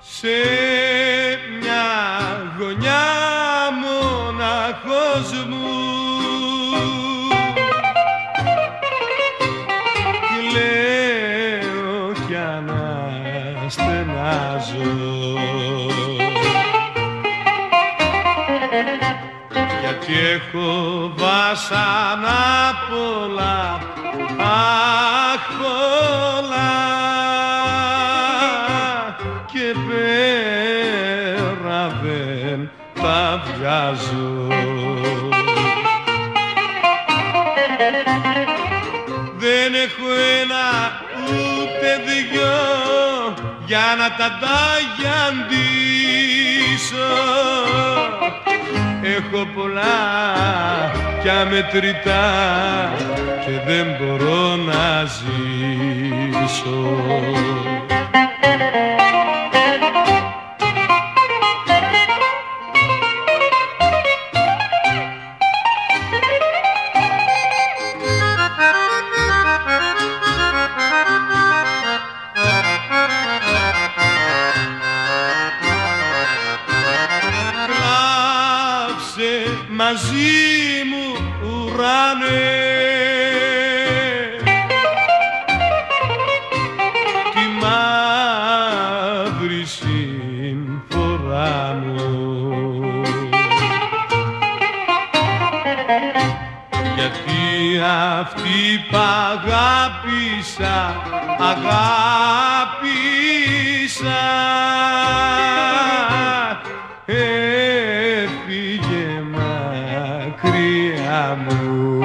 Σε μια γωνιά μοναχός μου αναστενάζω γιατί έχω βάσανα πολλά αχ πολλά. Και πέρα δεν τα βγάζω δεν έχω για να τα ταγιαντήσω. Έχω πολλά κι αμετρητά και δεν μπορώ να ζήσω μαζί μου ουρανέ τη μαύρη συμφορά μου. Γιατί αυτή π' αγάπησα, αγάπησα μακριά μου.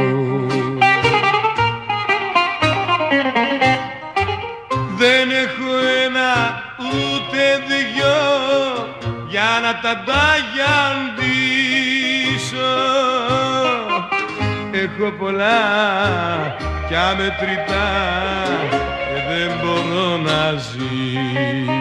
Δεν έχω ένα ούτε δυο για να τα ταγιαντήσω. Έχω πολλά κι αμετρητά και δεν μπορώ να ζήσω